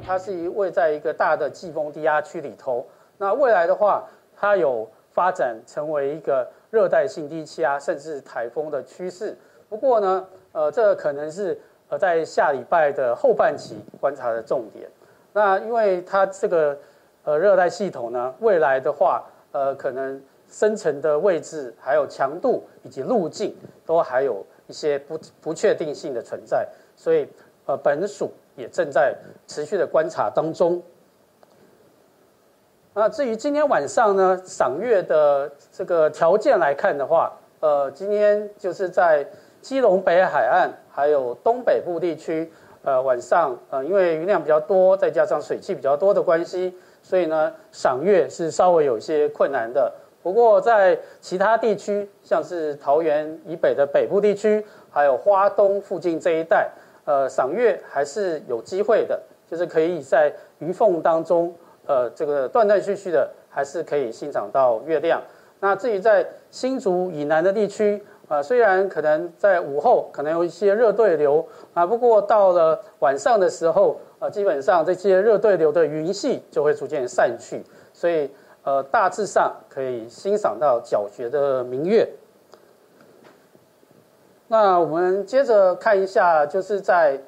它是一位在一个大的季风低压区里头。那未来的话，它有发展成为一个热带性低气压，甚至台风的趋势。不过呢，呃，这可能是呃在下礼拜的后半期观察的重点。那因为它这个呃热带系统呢，未来的话，呃，可能生成的位置、还有强度以及路径，都还有一些不不确定性的存在，所以呃，本署也正在持续的观察当中。那至于今天晚上呢，赏月的这个条件来看的话，呃，今天就是在基隆北海岸还有东北部地区，呃，晚上呃，因为云量比较多，再加上水汽比较多的关系，所以呢，赏月是稍微有些困难的。不过在其他地区，像是桃园以北的北部地区，还有花东附近这一带，呃，赏月还是有机会的，就是可以在云缝当中，呃，这个断断续续的，还是可以欣赏到月亮。那至于在新竹以南的地区，呃，虽然可能在午后可能有一些热对流啊，不过到了晚上的时候，呃，基本上这些热对流的云系就会逐渐散去，所以。呃，大致上可以欣赏到皎洁的明月。那我们接着看一下，就是在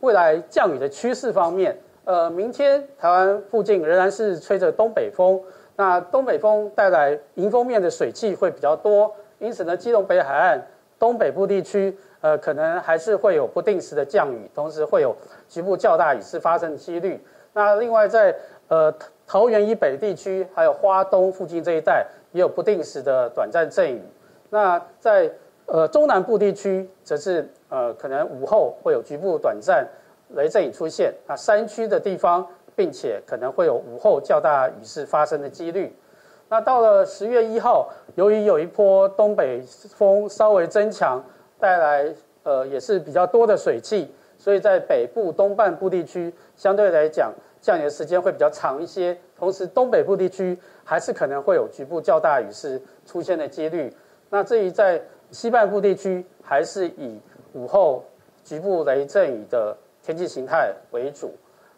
未来降雨的趋势方面。呃，明天台湾附近仍然是吹着东北风，那东北风带来迎风面的水汽会比较多，因此呢，基隆北海岸东北部地区，呃，可能还是会有不定时的降雨，同时会有局部较大雨势发生的几率。那另外在呃。桃园以北地区，还有花东附近这一带，也有不定时的短暂阵雨。那在呃中南部地区，则是呃可能午后会有局部短暂雷阵雨出现。那山区的地方，并且可能会有午后较大雨势发生的几率。那到了十月一号，由于有一波东北风稍微增强，带来呃也是比较多的水汽，所以在北部东半部地区，相对来讲。降雨的时间会比较长一些，同时东北部地区还是可能会有局部较大雨势出现的几率。那至于在西半部地区，还是以午后局部雷阵雨的天气形态为主。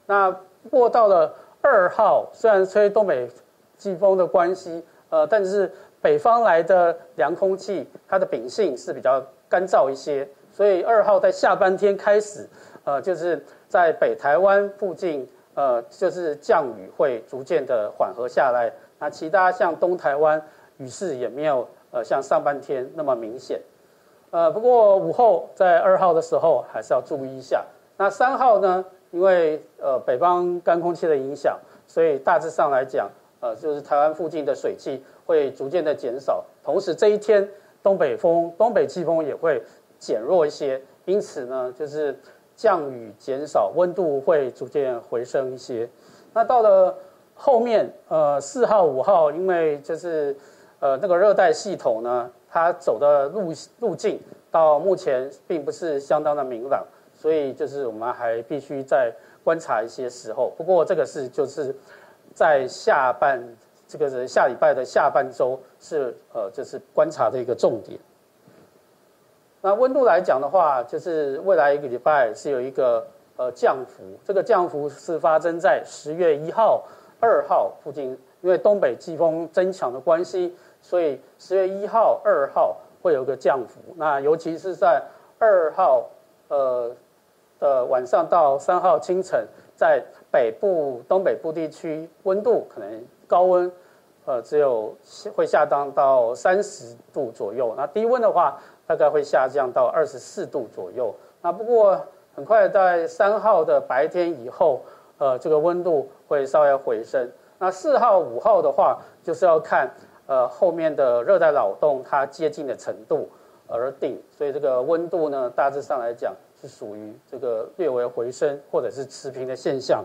那不过到了二号，虽然吹东北季风的关系，呃，但是北方来的凉空气，它的秉性是比较干燥一些，所以二号在下半天开始，呃，就是在北台湾附近。呃，就是降雨会逐渐的缓和下来。那其他像东台湾雨势也没有呃像上半天那么明显。呃，不过午后在二号的时候还是要注意一下。那三号呢？因为呃北方干空气的影响，所以大致上来讲，呃就是台湾附近的水汽会逐渐的减少。同时这一天东北风、东北季风也会减弱一些。因此呢，就是。降雨减少，温度会逐渐回升一些。那到了后面，呃，四号、五号，因为就是呃那个热带系统呢，它走的路路径到目前并不是相当的明朗，所以就是我们还必须再观察一些时候。不过这个是就是在下半这个是下礼拜的下半周是呃就是观察的一个重点。那温度来讲的话，就是未来一个礼拜是有一个呃降幅，这个降幅是发生在十月一号、二号附近，因为东北季风增强的关系，所以十月一号、二号会有个降幅。那尤其是在二号呃的晚上到三号清晨，在北部、东北部地区温度可能高温呃只有会下降到三十度左右，那低温的话。大概会下降到二十四度左右。那不过很快在三号的白天以后，呃，这个温度会稍微回升。那四号、五号的话，就是要看呃后面的热带扰动它接近的程度而定。所以这个温度呢，大致上来讲是属于这个略微回升或者是持平的现象。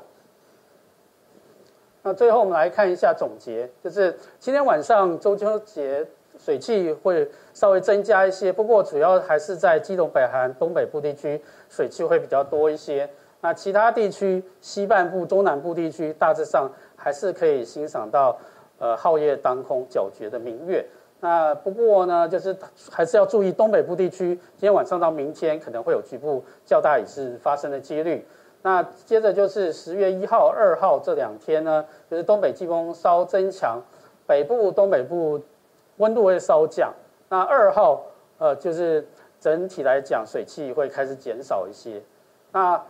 那最后我们来看一下总结，就是今天晚上中秋节。水汽会稍微增加一些，不过主要还是在基隆北韩东北部地区水汽会比较多一些。那其他地区西半部、中南部地区大致上还是可以欣赏到呃皓夜当空、皎洁的明月。那不过呢，就是还是要注意东北部地区今天晚上到明天可能会有局部较大雨势发生的几率。那接着就是十月一号、二号这两天呢，就是东北季风稍增强，北部、东北部温度会稍降。那二号，呃，就是整体来讲水汽会开始减少一些。那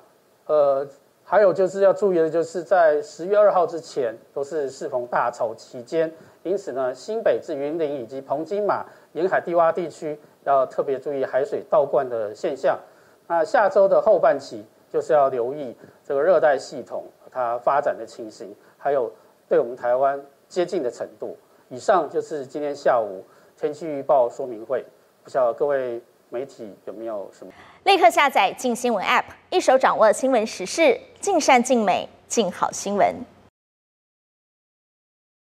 呃，还有就是要注意的，就是在十月二号之前都是适逢大潮期间，因此呢，新北至云林以及澎金马沿海低洼地区要特别注意海水倒灌的现象。那下周的后半期就是要留意这个热带系统它发展的情形，还有对我们台湾接近的程度。以上就是今天下午天气预报说明会，不晓得各位媒体有没有什么？立刻下载静新闻 App，一手掌握新闻时事，尽善尽美，尽好新闻。